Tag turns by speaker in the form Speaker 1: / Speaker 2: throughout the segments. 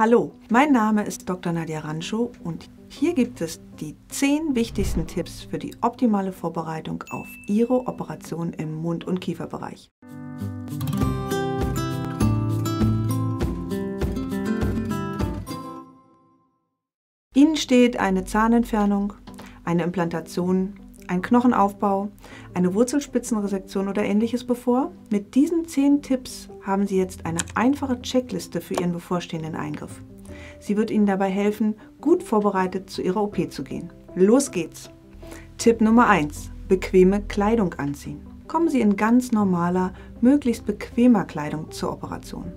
Speaker 1: Hallo, mein Name ist Dr. Nadia Rancho und hier gibt es die 10 wichtigsten Tipps für die optimale Vorbereitung auf Ihre Operation im Mund- und Kieferbereich. Ihnen steht eine Zahnentfernung, eine Implantation, ein Knochenaufbau, eine Wurzelspitzenresektion oder ähnliches bevor? Mit diesen 10 Tipps haben Sie jetzt eine einfache Checkliste für Ihren bevorstehenden Eingriff. Sie wird Ihnen dabei helfen, gut vorbereitet zu Ihrer OP zu gehen. Los geht's! Tipp Nummer 1. Bequeme Kleidung anziehen. Kommen Sie in ganz normaler, möglichst bequemer Kleidung zur Operation.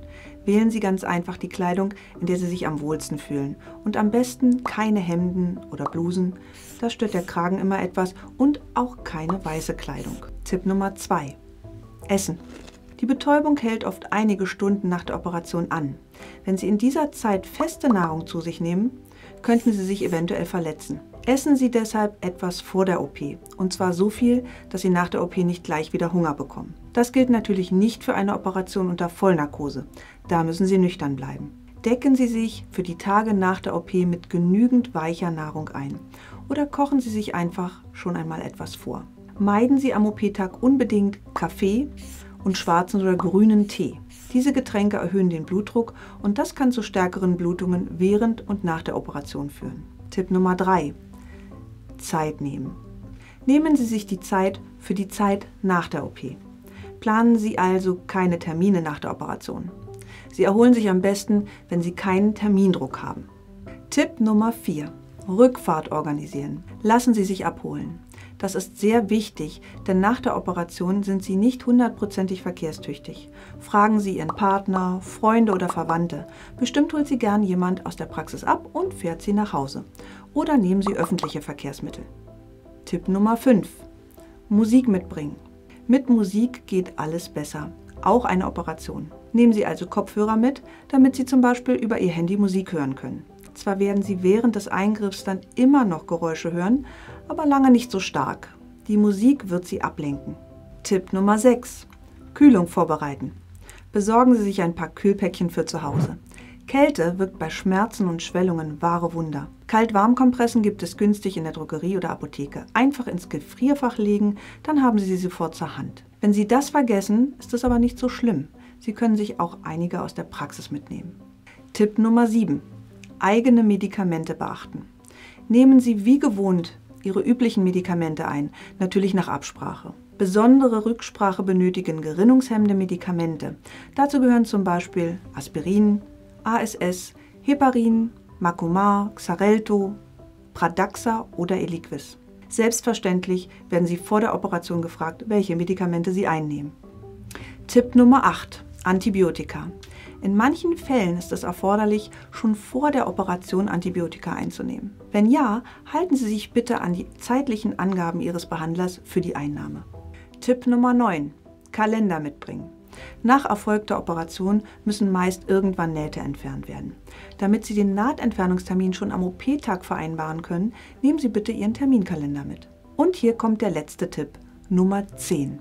Speaker 1: Wählen Sie ganz einfach die Kleidung, in der Sie sich am wohlsten fühlen. Und am besten keine Hemden oder Blusen, da stört der Kragen immer etwas und auch keine weiße Kleidung. Tipp Nummer 2. Essen. Die Betäubung hält oft einige Stunden nach der Operation an. Wenn Sie in dieser Zeit feste Nahrung zu sich nehmen, könnten Sie sich eventuell verletzen. Essen Sie deshalb etwas vor der OP, und zwar so viel, dass Sie nach der OP nicht gleich wieder Hunger bekommen. Das gilt natürlich nicht für eine Operation unter Vollnarkose. Da müssen Sie nüchtern bleiben. Decken Sie sich für die Tage nach der OP mit genügend weicher Nahrung ein oder kochen Sie sich einfach schon einmal etwas vor. Meiden Sie am OP-Tag unbedingt Kaffee und schwarzen oder grünen Tee. Diese Getränke erhöhen den Blutdruck und das kann zu stärkeren Blutungen während und nach der Operation führen. Tipp Nummer 3. Zeit nehmen. Nehmen Sie sich die Zeit für die Zeit nach der OP. Planen Sie also keine Termine nach der Operation. Sie erholen sich am besten, wenn Sie keinen Termindruck haben. Tipp Nummer 4. Rückfahrt organisieren. Lassen Sie sich abholen. Das ist sehr wichtig, denn nach der Operation sind Sie nicht hundertprozentig verkehrstüchtig. Fragen Sie Ihren Partner, Freunde oder Verwandte. Bestimmt holt Sie gern jemand aus der Praxis ab und fährt Sie nach Hause. Oder nehmen Sie öffentliche Verkehrsmittel. Tipp Nummer 5. Musik mitbringen. Mit Musik geht alles besser, auch eine Operation. Nehmen Sie also Kopfhörer mit, damit Sie zum Beispiel über Ihr Handy Musik hören können. Zwar werden Sie während des Eingriffs dann immer noch Geräusche hören, aber lange nicht so stark. Die Musik wird Sie ablenken. Tipp Nummer 6. Kühlung vorbereiten. Besorgen Sie sich ein paar Kühlpäckchen für zu Hause. Kälte wirkt bei Schmerzen und Schwellungen wahre Wunder. Kalt-Warm-Kompressen gibt es günstig in der Drogerie oder Apotheke. Einfach ins Gefrierfach legen, dann haben Sie sie sofort zur Hand. Wenn Sie das vergessen, ist es aber nicht so schlimm. Sie können sich auch einige aus der Praxis mitnehmen. Tipp Nummer 7 eigene Medikamente beachten. Nehmen Sie wie gewohnt Ihre üblichen Medikamente ein, natürlich nach Absprache. Besondere Rücksprache benötigen gerinnungshemmende Medikamente. Dazu gehören zum Beispiel Aspirin, ASS, Heparin, Macumar, Xarelto, Pradaxa oder Eliquis. Selbstverständlich werden Sie vor der Operation gefragt, welche Medikamente Sie einnehmen. Tipp Nummer 8. Antibiotika. In manchen Fällen ist es erforderlich, schon vor der Operation Antibiotika einzunehmen. Wenn ja, halten Sie sich bitte an die zeitlichen Angaben Ihres Behandlers für die Einnahme. Tipp Nummer 9. Kalender mitbringen. Nach erfolgter Operation müssen meist irgendwann Nähte entfernt werden. Damit Sie den Nahtentfernungstermin schon am OP-Tag vereinbaren können, nehmen Sie bitte Ihren Terminkalender mit. Und hier kommt der letzte Tipp, Nummer 10.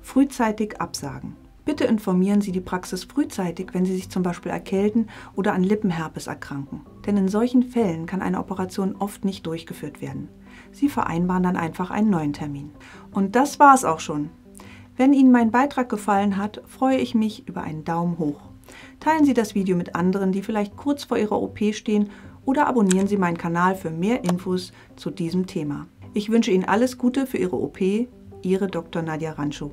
Speaker 1: Frühzeitig absagen. Bitte informieren Sie die Praxis frühzeitig, wenn Sie sich zum Beispiel erkälten oder an Lippenherpes erkranken. Denn in solchen Fällen kann eine Operation oft nicht durchgeführt werden. Sie vereinbaren dann einfach einen neuen Termin. Und das war's auch schon. Wenn Ihnen mein Beitrag gefallen hat, freue ich mich über einen Daumen hoch. Teilen Sie das Video mit anderen, die vielleicht kurz vor ihrer OP stehen oder abonnieren Sie meinen Kanal für mehr Infos zu diesem Thema. Ich wünsche Ihnen alles Gute für Ihre OP. Ihre Dr. Nadja Ranchow.